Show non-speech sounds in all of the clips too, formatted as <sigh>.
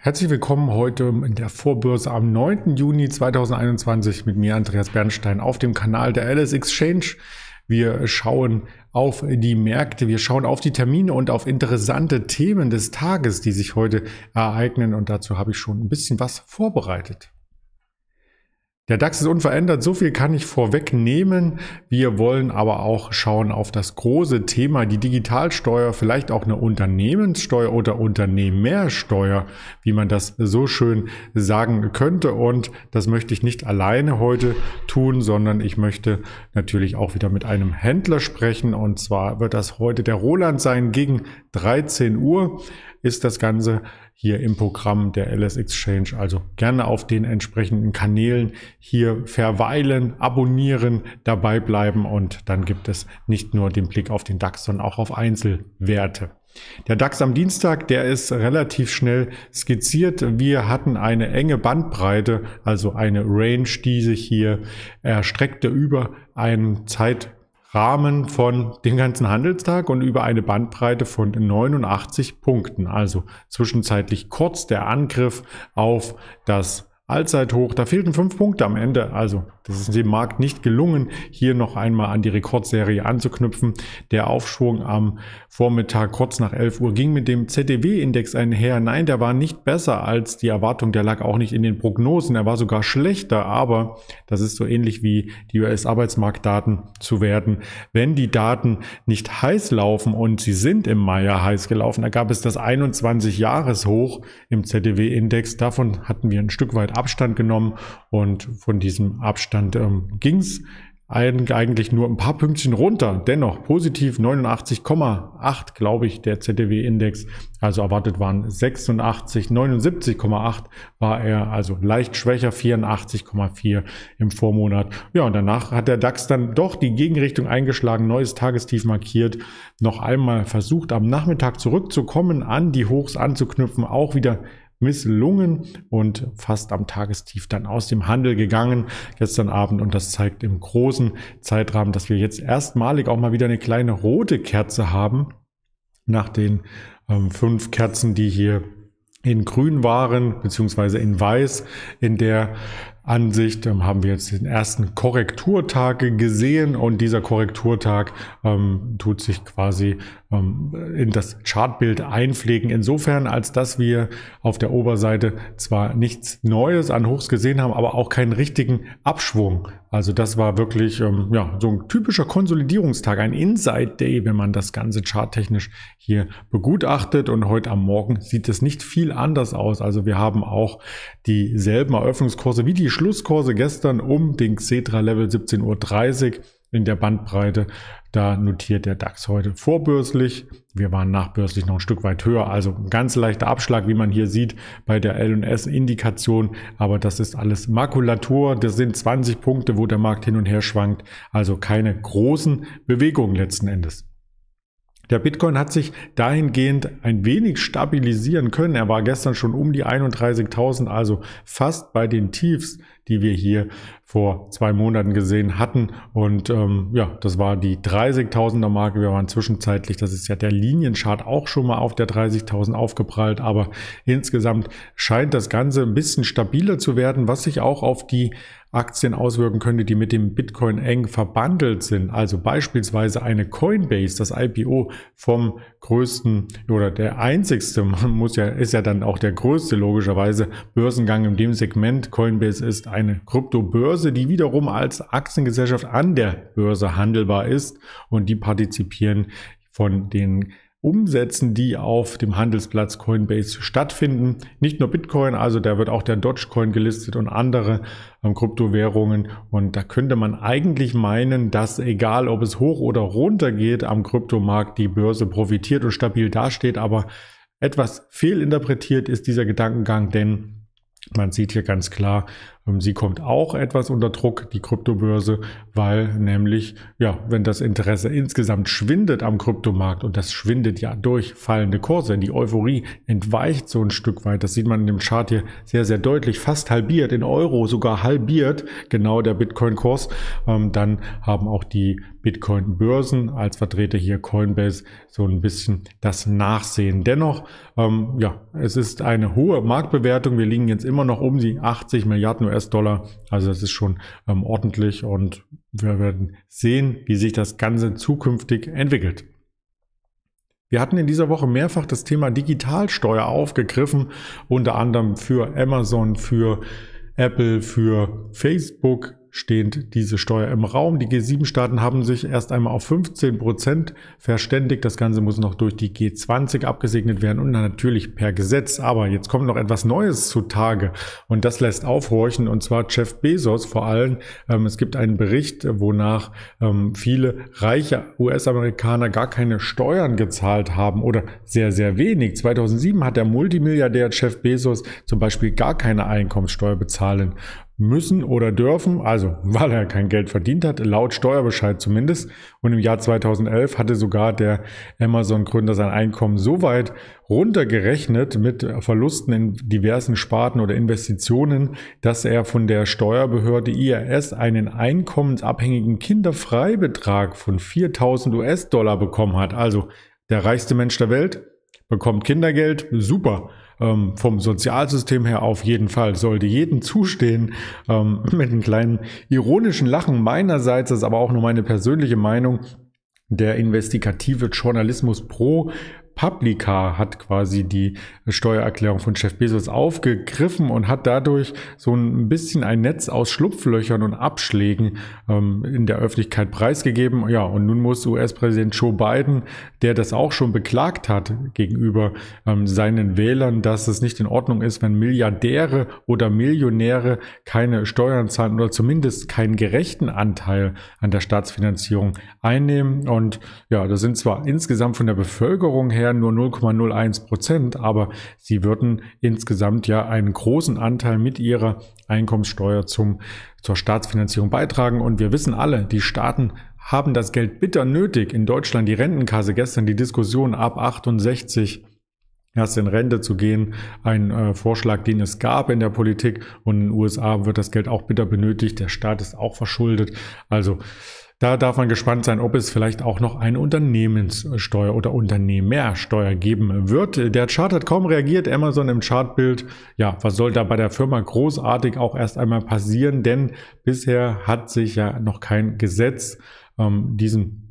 Herzlich willkommen heute in der Vorbörse am 9. Juni 2021 mit mir Andreas Bernstein auf dem Kanal der Alice Exchange. Wir schauen auf die Märkte, wir schauen auf die Termine und auf interessante Themen des Tages, die sich heute ereignen und dazu habe ich schon ein bisschen was vorbereitet. Der DAX ist unverändert, so viel kann ich vorwegnehmen. Wir wollen aber auch schauen auf das große Thema, die Digitalsteuer, vielleicht auch eine Unternehmenssteuer oder Unternehmersteuer, wie man das so schön sagen könnte. Und das möchte ich nicht alleine heute tun, sondern ich möchte natürlich auch wieder mit einem Händler sprechen. Und zwar wird das heute der Roland sein gegen 13 Uhr ist das Ganze hier im Programm der LS Exchange. Also gerne auf den entsprechenden Kanälen hier verweilen, abonnieren, dabei bleiben und dann gibt es nicht nur den Blick auf den DAX, sondern auch auf Einzelwerte. Der DAX am Dienstag, der ist relativ schnell skizziert. Wir hatten eine enge Bandbreite, also eine Range, die sich hier erstreckte über einen Zeit Rahmen von dem ganzen Handelstag und über eine Bandbreite von 89 Punkten. Also zwischenzeitlich kurz der Angriff auf das Allzeithoch. Da fehlten fünf Punkte am Ende. Also das ist dem Markt nicht gelungen, hier noch einmal an die Rekordserie anzuknüpfen. Der Aufschwung am Vormittag kurz nach 11 Uhr ging mit dem ZDW-Index einher. Nein, der war nicht besser als die Erwartung. Der lag auch nicht in den Prognosen. Er war sogar schlechter. Aber das ist so ähnlich wie die US-Arbeitsmarktdaten zu werden. Wenn die Daten nicht heiß laufen und sie sind im Mai heiß gelaufen, da gab es das 21-Jahres-Hoch im ZDW-Index. Davon hatten wir ein Stück weit Abstand genommen und von diesem Abstand ähm, ging es eigentlich nur ein paar Pünktchen runter. Dennoch positiv 89,8, glaube ich, der ZDW-Index. Also erwartet waren 86, 79,8 war er, also leicht schwächer, 84,4 im Vormonat. Ja, und danach hat der DAX dann doch die Gegenrichtung eingeschlagen, neues Tagestief markiert, noch einmal versucht, am Nachmittag zurückzukommen, an die Hochs anzuknüpfen, auch wieder misslungen und fast am Tagestief dann aus dem Handel gegangen gestern Abend. Und das zeigt im großen Zeitrahmen, dass wir jetzt erstmalig auch mal wieder eine kleine rote Kerze haben nach den ähm, fünf Kerzen, die hier in grün waren, beziehungsweise in weiß in der Ansicht ähm, haben wir jetzt den ersten Korrekturtag gesehen und dieser Korrekturtag ähm, tut sich quasi in das Chartbild einpflegen. Insofern, als dass wir auf der Oberseite zwar nichts Neues an Hochs gesehen haben, aber auch keinen richtigen Abschwung. Also das war wirklich ähm, ja, so ein typischer Konsolidierungstag, ein Inside Day, wenn man das Ganze charttechnisch hier begutachtet. Und heute am Morgen sieht es nicht viel anders aus. Also wir haben auch dieselben Eröffnungskurse wie die Schlusskurse gestern um den Xetra-Level 17.30 Uhr in der Bandbreite. Da notiert der DAX heute vorbörslich. Wir waren nachbörslich noch ein Stück weit höher. Also ein ganz leichter Abschlag, wie man hier sieht bei der L&S-Indikation. Aber das ist alles Makulatur. Das sind 20 Punkte, wo der Markt hin und her schwankt. Also keine großen Bewegungen letzten Endes. Der Bitcoin hat sich dahingehend ein wenig stabilisieren können. Er war gestern schon um die 31.000, also fast bei den Tiefs, die wir hier vor zwei Monaten gesehen hatten. Und ähm, ja, das war die 30.000er Marke. Wir waren zwischenzeitlich, das ist ja der Linienchart auch schon mal auf der 30.000 aufgeprallt. Aber insgesamt scheint das Ganze ein bisschen stabiler zu werden, was sich auch auf die Aktien auswirken könnte, die mit dem Bitcoin eng verbandelt sind. Also beispielsweise eine Coinbase, das IPO vom größten oder der einzigste, <laughs> man muss ja, ist ja dann auch der größte logischerweise Börsengang in dem Segment. Coinbase ist eine Kryptobörse, die wiederum als Aktiengesellschaft an der Börse handelbar ist und die partizipieren von den Umsätzen, die auf dem Handelsplatz Coinbase stattfinden. Nicht nur Bitcoin, also da wird auch der Dogecoin gelistet und andere ähm, Kryptowährungen. Und da könnte man eigentlich meinen, dass egal ob es hoch oder runter geht am Kryptomarkt, die Börse profitiert und stabil dasteht. Aber etwas fehlinterpretiert ist dieser Gedankengang, denn Man sieht hier ganz klar, ähm, sie kommt auch etwas unter Druck, die Kryptobörse, weil nämlich, ja, wenn das Interesse insgesamt schwindet am Kryptomarkt und das schwindet ja durch fallende Kurse, die Euphorie entweicht so ein Stück weit. Das sieht man in dem Chart hier sehr, sehr deutlich, fast halbiert, in Euro sogar halbiert, genau der Bitcoin-Kurs. Ähm, dann haben auch die Bitcoin-Börsen als Vertreter hier Coinbase so ein bisschen das Nachsehen. Dennoch, ähm, ja, es ist eine hohe Marktbewertung. Wir liegen jetzt immer noch um die 80 Milliarden US-Dollar. Also das ist schon ähm, ordentlich und wir werden sehen, wie sich das Ganze zukünftig entwickelt. Wir hatten in dieser Woche mehrfach das Thema Digitalsteuer aufgegriffen, unter anderem für Amazon, für Apple, für Facebook, stehend diese Steuer im Raum. Die G7-Staaten haben sich erst einmal auf 15 Prozent verständigt. Das Ganze muss noch durch die G20 abgesegnet werden und natürlich per Gesetz. Aber jetzt kommt noch etwas Neues zutage und das lässt aufhorchen und zwar Jeff Bezos vor allem. Ähm, es gibt einen Bericht, wonach ähm, viele reiche US-Amerikaner gar keine Steuern gezahlt haben oder sehr, sehr wenig. 2007 hat der Multimilliardär Jeff Bezos zum Beispiel gar keine Einkommenssteuer bezahlen müssen oder dürfen, also weil er kein Geld verdient hat, laut Steuerbescheid zumindest. Und im Jahr 2011 hatte sogar der Amazon-Gründer sein Einkommen so weit runtergerechnet mit Verlusten in diversen Sparten oder Investitionen, dass er von der Steuerbehörde IRS einen einkommensabhängigen Kinderfreibetrag von 4000 US-Dollar bekommen hat. Also der reichste Mensch der Welt bekommt Kindergeld, super. Ähm, vom Sozialsystem her auf jeden Fall sollte jedem zustehen. Ähm, <laughs> mit einem kleinen ironischen Lachen meinerseits, das ist aber auch nur meine persönliche Meinung. Der investigative Journalismus Pro Publica hat quasi die Steuererklärung von Chef Bezos aufgegriffen und hat dadurch so ein bisschen ein Netz aus Schlupflöchern und Abschlägen ähm, in der Öffentlichkeit preisgegeben. Ja, und nun muss US-Präsident Joe Biden, der das auch schon beklagt hat gegenüber ähm, seinen Wählern, dass es nicht in Ordnung ist, wenn Milliardäre oder Millionäre keine Steuern zahlen oder zumindest keinen gerechten Anteil an der Staatsfinanzierung einnehmen. Und ja, das sind zwar insgesamt von der Bevölkerung her nur 0,01 Prozent, aber sie würden insgesamt ja einen großen Anteil mit ihrer Einkommenssteuer zum, zur Staatsfinanzierung beitragen. Und wir wissen alle, die Staaten haben das Geld bitter nötig. In Deutschland die Rentenkasse, gestern die Diskussion ab 68 erst in Rente zu gehen, ein äh, Vorschlag, den es gab in der Politik und in den USA wird das Geld auch bitter benötigt. Der Staat ist auch verschuldet. Also da darf man gespannt sein, ob es vielleicht auch noch eine Unternehmenssteuer oder Unternehmersteuer geben wird. Der Chart hat kaum reagiert, Amazon im Chartbild. Ja, was soll da bei der Firma großartig auch erst einmal passieren? Denn bisher hat sich ja noch kein Gesetz ähm, diesen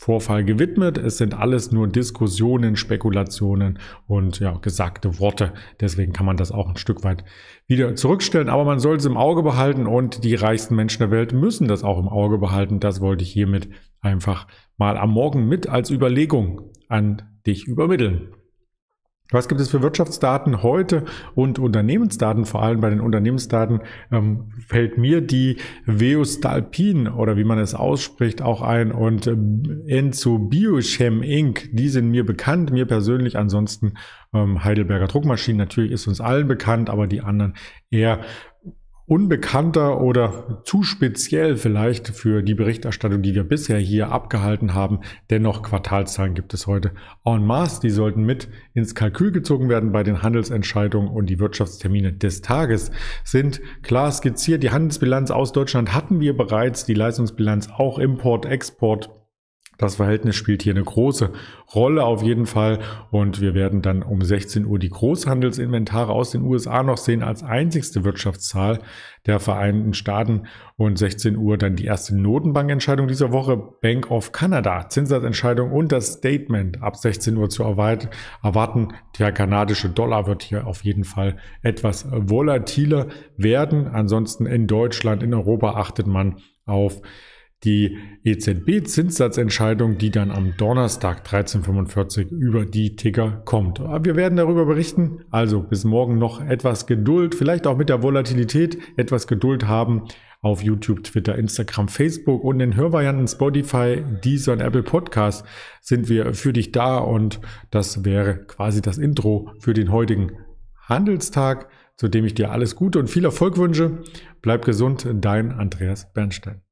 Vorfall gewidmet. Es sind alles nur Diskussionen, Spekulationen und ja, gesagte Worte. Deswegen kann man das auch ein Stück weit wieder zurückstellen. Aber man soll es im Auge behalten und die reichsten Menschen der Welt müssen das auch im Auge behalten. Das wollte ich hiermit einfach mal am Morgen mit als Überlegung an dich übermitteln. Was gibt es für Wirtschaftsdaten heute und Unternehmensdaten? Vor allem bei den Unternehmensdaten ähm, fällt mir die Veostalpin oder wie man es ausspricht auch ein und äh, Enzo Biochem Inc. Die sind mir bekannt, mir persönlich. Ansonsten ähm, Heidelberger Druckmaschinen natürlich ist uns allen bekannt, aber die anderen eher unbekannter oder zu speziell vielleicht für die Berichterstattung, die wir bisher hier abgehalten haben. Dennoch Quartalszahlen gibt es heute en masse. Die sollten mit ins Kalkül gezogen werden bei den Handelsentscheidungen und die Wirtschaftstermine des Tages sind klar skizziert. Die Handelsbilanz aus Deutschland hatten wir bereits, die Leistungsbilanz auch Import, Export das Verhältnis spielt hier eine große Rolle auf jeden Fall und wir werden dann um 16 Uhr die Großhandelsinventare aus den USA noch sehen als einzigste Wirtschaftszahl der Vereinigten Staaten und 16 Uhr dann die erste Notenbankentscheidung dieser Woche, Bank of Canada, Zinssatzentscheidung und das Statement ab 16 Uhr zu erwarten. Der kanadische Dollar wird hier auf jeden Fall etwas volatiler werden. Ansonsten in Deutschland, in Europa achtet man auf die EZB-Zinssatzentscheidung, die dann am Donnerstag 13.45 über die Ticker kommt. wir werden darüber berichten. Also bis morgen noch etwas Geduld, vielleicht auch mit der Volatilität etwas Geduld haben auf YouTube, Twitter, Instagram, Facebook und in Hörvarianten Spotify, Deezer und Apple Podcast sind wir für dich da und das wäre quasi das Intro für den heutigen Handelstag, zu dem ich dir alles Gute und viel Erfolg wünsche. Bleib gesund, dein Andreas Bernstein.